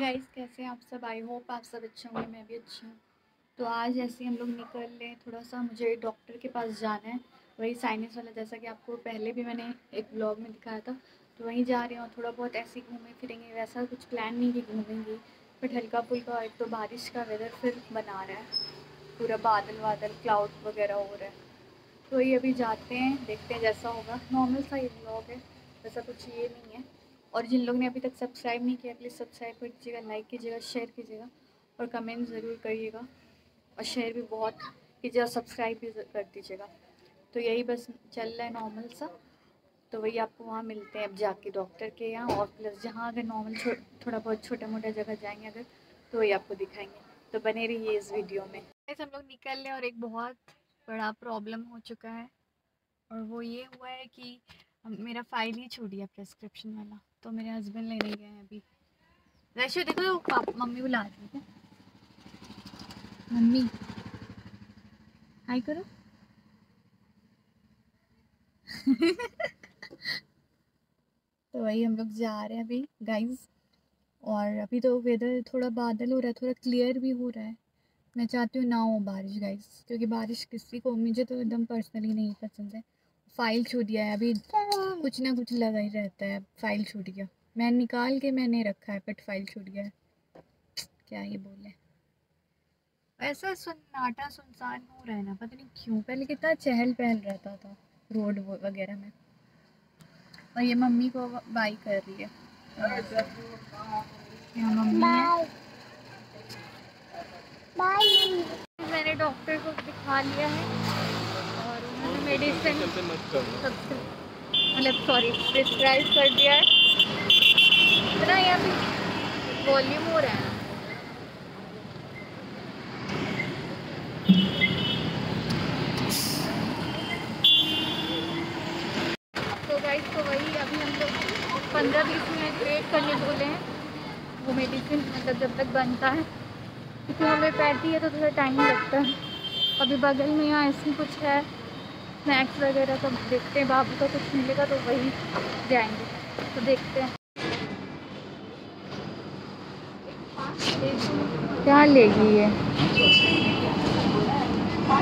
Guys कैसे हैं आप सब? आई होप आप सब अच्छे होंगे, मैं भी अच्छी हूँ। तो आज ऐसे हम लोग निकल लें थोड़ा सा, मुझे डॉक्टर के पास जाना है। वही साइनस वाला, जैसा कि आपको पहले भी मैंने एक ब्लॉग में दिखाया था। तो वहीं जा रहे हैं, थोड़ा बहुत ऐसे घूमें, फिरेंगे। वैसा कुछ प्लान नहीं कि घूमेंगे बट हल्का फुल्का एक तो बारिश का वेदर फिर बना रहा है। पूरा बादल वादल क्लाउड वगैरह हो रहा है। तो वही अभी जाते हैं, देखते हैं जैसा होगा। नॉर्मल सा ये ब्लॉग है, वैसा कुछ ये नहीं है। और जिन लोग ने अभी तक सब्सक्राइब नहीं किया प्लीज़ सब्सक्राइब कर दीजिएगा लाइक कीजिएगा शेयर कीजिएगा और कमेंट ज़रूर करिएगा और शेयर भी बहुत कीजिएगा सब्सक्राइब भी कर दीजिएगा। तो यही बस चल रहा है नॉर्मल सा। तो वही आपको वहाँ मिलते हैं अब जाके डॉक्टर के यहाँ और प्लस जहाँ अगर नॉर्मल थोड़ा बहुत छोटा मोटा जगह जाएँगे अगर तो वही आपको दिखाएँगे। तो बने रहिए इस वीडियो में। हम लोग निकल लें और एक बहुत बड़ा प्रॉब्लम हो चुका है। और वो ये हुआ है कि, मेरा फ़ाइल ही छूट गया प्रेस्क्रिप्शन वाला। तो मेरे हस्बैंड लेने गए हैं अभी। वैसे देखो मम्मी बुला रही है मम्मी हाय करो। तो वही हम लोग जा रहे हैं अभी गाइस और अभी तो वेदर थोड़ा बादल हो रहा है, थोड़ा क्लियर भी हो रहा है। मैं चाहती हूँ ना हो बारिश गाइस क्योंकि बारिश किसी को, मुझे तो एकदम पर्सनली नहीं पसंद है। फ़ाइल छू दिया है अभी। कुछ ना कुछ लगा ही रहता है फ़ाइल छूट गया। मैं निकाल के मैंने रखा है बट फ़ाइल छूट गया है। क्या ये बोले। ऐसा सन्नाटा सुनसान हो रहा है ना पता नहीं क्यों पहले कितना चहल पहल रहता था रोड वगैरह में। और ये मम्मी को बाई कर रही है। मम्मी मैंने डॉक्टर को दिखा लिया है और उन्होंने मेडिसिन मतलब सॉरी प्रिस्क्राइब कर दिया है। इतना यहाँ पे वॉल्यूम हो रहा है। तो तो वही अभी हम पंद्रह बीस मिनट वेट करने बोले हैं। वो मेडिसिन मतलब जब तक बनता है, क्योंकि हमें पैटी है तो थोड़ा टाइम लगता है। अभी बगल में यहाँ ऐसी कुछ है। स्नैक्स वगैरह सब देखते हैं, बाबू का कुछ मिलेगा तो वही जाएँगे। तो देखते हैं। क्या लेगी ये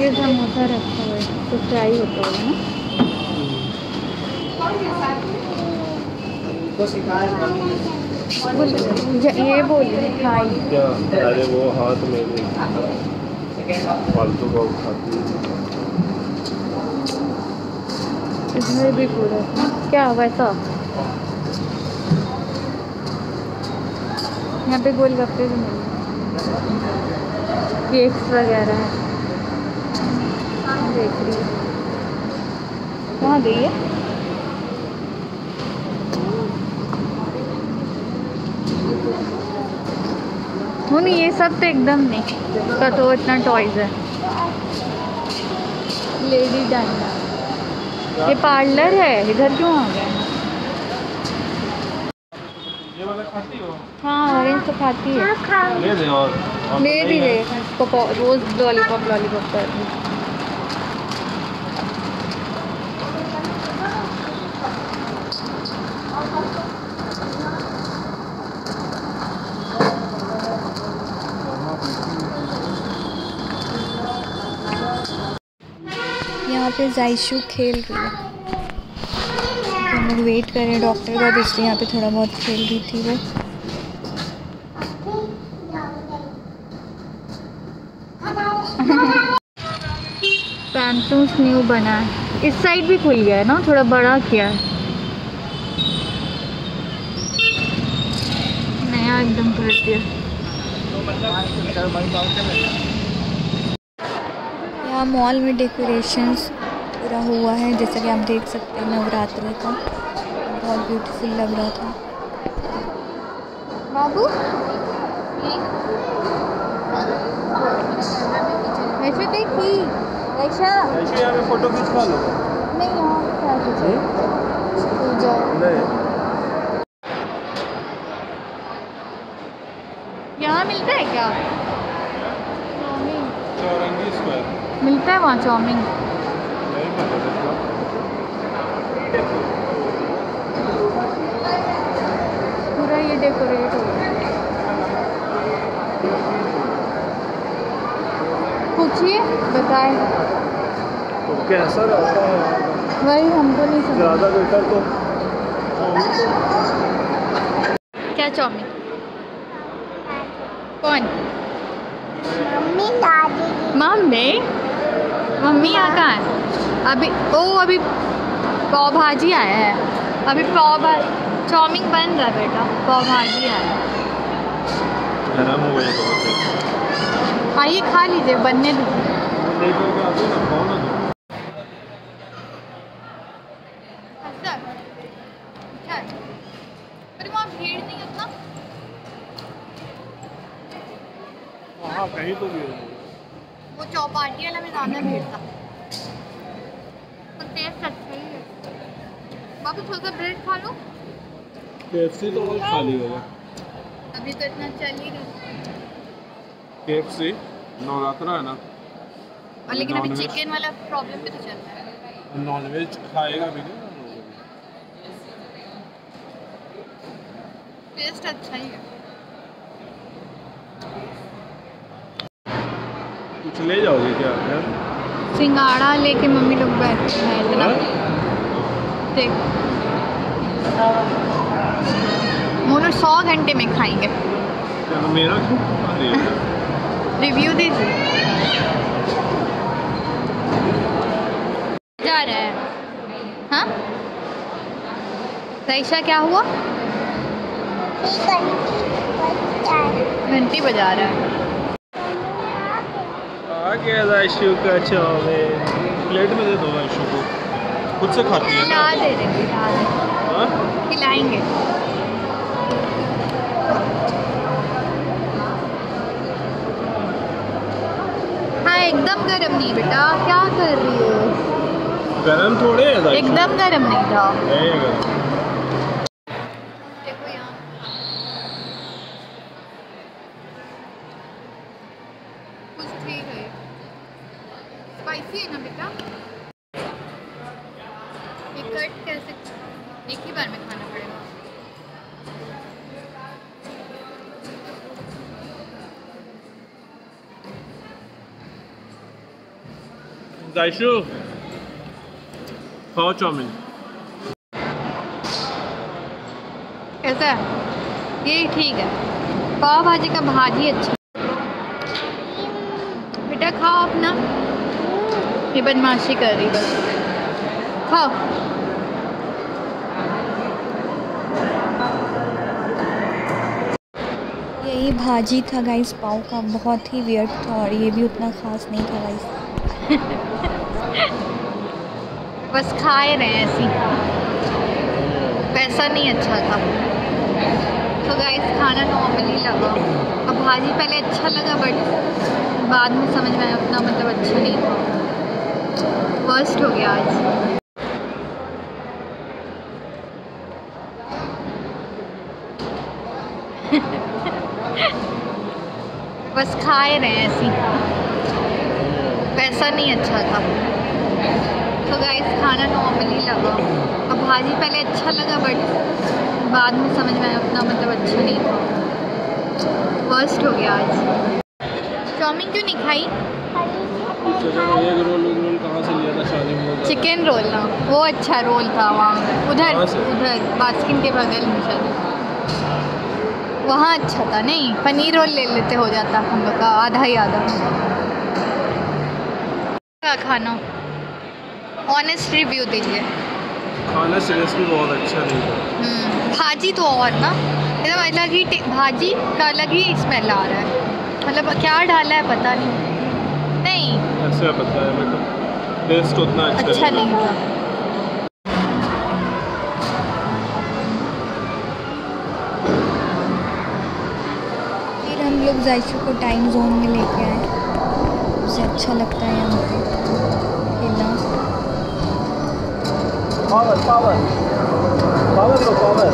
ये समोसा रखा हुआ है तो फ्राई होता होगा ना? ये बोली मिठाई अरे वो हाथ में फालतू का उठाती है। इसमें भी पूरा। क्या वैसा यहाँ पे गोलगप्पे भी मिल केक्स वगैरह है। देख रही कहाँ गई है? नहीं ये सब तो एकदम नहीं इसका तो इतना टॉयज है। लेडी डांडा ये पार्लर है इधर क्यों आ गए? हाँ? ऑरेंज तो खाती है। ले दे और ले भी दे रोज लॉलीपॉप लॉलीपॉप कर यहाँ पे जायशु खेल रही है। हम लोग वेट कर रहे हैं डॉक्टर का इसलिए यहाँ पे थोड़ा बहुत खेल रही थी वो। पैंटूस न्यू बना है। इस साइड भी खुल गया है ना, थोड़ा बड़ा किया है। नया एकदम कर दिया। यहाँ मॉल में डेकोरेशंस हुआ है जैसा कि आप देख सकते हैं नवरात्र का। बहुत ब्यूटीफुल लग रहा था। बाबू? वैसे देखी वैसा फ़ोटो खिंचवा लो। नहीं यहाँ क्या पूजा। यहाँ मिलता है क्या? मिलता है वहाँ चाउमीन। पूरा ये डेकोरेट हो पूछिए बताएँ। तो कैसा रहता है वही हमको नहीं समझ। ज़्यादा बेटर तो क्या चाउमीन? कौन? Mummy mummy? मम्मी यहाँ कहाँ है? अभी ओ अभी पाव भाजी आया है। अभी पाव भाजी चाउमीन बन रहा है बेटा पाव भाजी आया है। गरम हो आइए खा लीजिए बनने उतना? हाँ कहीं तो भी है। वो चौपाटी वाला में ज़्यादा भीड़ था पर टेस्ट अच्छा ही है बाबू थोड़ा सा ब्रेड खा लो। केएफसी तो बहुत खाली होगा अभी तो इतना चल ही रहा केएफसी? नवरात्रा है ना? और लेकिन अभी चिकन वाला प्रॉब्लम भी तो चल रहा है। नॉनवेज खाएगा भी नहीं टेस्ट अच्छा ही है। कुछ ले जाओगे क्या? सिंगाड़ा लेके मम्मी लोग बैठे हैं इतना हाँ? देख मोनू सौ घंटे में खाएँगे। मेरा रिव्यू दीजिए जा रहा है। हाँ? सईशा क्या हुआ? घंटी बजा रहा है। आ गया का प्लेट में दे दो दाइशु को। खुद से खाती है? ना दे हाँ? खिलाएँगे। हाँ एकदम गर्म नहीं बेटा। क्या कर रही हो? गरम थोड़े एकदम गर्म नहीं था। दाइशु खाओ चाउमीन कैसा है। ये ठीक है। पाव भाजी का भाजी अच्छा। बेटा खाओ अपना। ये बदमाशी कर रही बस खाओ। यही भाजी था गाइस पाव का बहुत ही वियर्ड था और ये भी उतना खास नहीं था गाइस बस खाए रहे हैं। ऐसी पैसा नहीं अच्छा था। तो गाइस खाना नॉर्मली लगा। अब भाजी पहले अच्छा लगा बट बाद में समझ में आया उतना मतलब अच्छा नहीं था। वर्स्ट हो गया आज। बस खाए रहे हैं। ऐसी वैसा नहीं अच्छा था। तो गाइस खाना नॉर्मली लगा। अब भाजी पहले अच्छा लगा बट बाद में समझ में आया उतना मतलब अच्छा नहीं था। वर्स्ट हो गया आज। चाउमीन क्यों नहीं खाई? चलो चिकन रोल ना। वो अच्छा रोल था वहाँ। उधर उधर बास्किन के बगल में शायद। वहाँ अच्छा था नहीं? पनीर रोल ले लेते हो जाता हम लोग का आधा ही आधा। क्या खाना। ऑनेस्ट रिव्यू दीजिए। खाना सीरियसली बहुत अच्छा नहीं था। हम्म, भाजी तो और ना। एकदम अलग ही भाजी का अलग ही स्मेल आ रहा है। मतलब क्या डाला है पता नहीं। नहीं। ऐसे पता है को टेस्ट उतना अच्छा, अच्छा नहीं था। फिर हम लोग जायशु को टाइम जोन में लेके आए। उसे अच्छा लगता है यहाँ पे। 八万，八万，八万就八万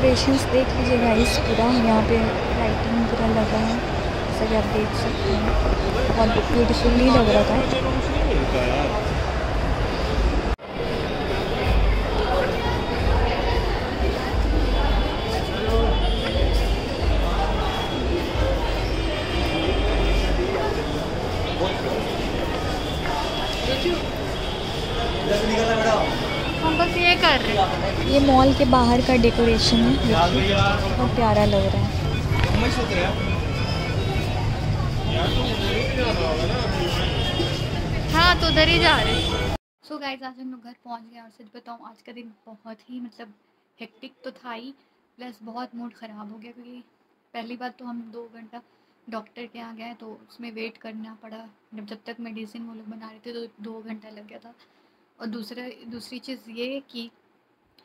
डेकोरेशंस देख लीजिए गाइस पूरा यहाँ पे लाइटिंग पूरा लगा है, जैसा कि आप देख सकते हैं। बहुत ब्यूटीफुली लग रहा था। ये मॉल के बाहर का डेकोरेशन है बहुत प्यारा लग रहा है। हाँ तो उधर ही जा रहे सो गाइस आज हम लोग घर पहुँच गए और सच बताऊँ, आज का दिन बहुत ही मतलब हेक्टिक तो था ही प्लस बहुत मूड ख़राब हो गया, क्योंकि पहली बात तो हम दो घंटा डॉक्टर के यहाँ गए तो उसमें वेट करना पड़ा। जब जब तक मेडिसिन वो लोग बना रहे थे तो दो घंटा लग गया था। और दूसरा, दूसरी चीज़ ये कि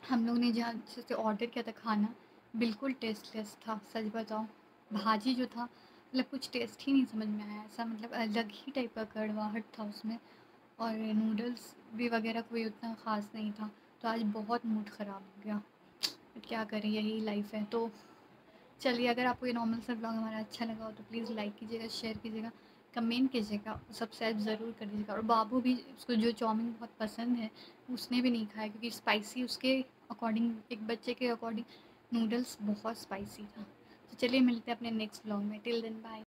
हम लोग ने जहाँ से ऑर्डर किया था खाना, बिल्कुल टेस्टलेस था, सच बताऊँ। भाजी जो था मतलब कुछ टेस्ट ही नहीं समझ में आया। ऐसा मतलब अलग ही टाइप का कड़वाहट था उसमें। और नूडल्स भी वगैरह कोई उतना ख़ास नहीं था। तो आज बहुत मूड ख़राब हो गया। क्या करें, यही लाइफ है। तो चलिए, अगर आपको ये नॉर्मल सा ब्लॉग हमारा अच्छा लगा हो तो प्लीज़ लाइक कीजिएगा शेयर कीजिएगा कमेंट कीजिएगा सब्सक्राइब ज़रूर कर दीजिएगा। और बाबू भी, उसको जो चाउमीन बहुत पसंद है, उसने भी नहीं खाया क्योंकि स्पाइसी उसके अकॉर्डिंग एक बच्चे के अकॉर्डिंग नूडल्स बहुत स्पाइसी था। तो चलिए मिलते हैं अपने नेक्स्ट ब्लॉग में। Till then bye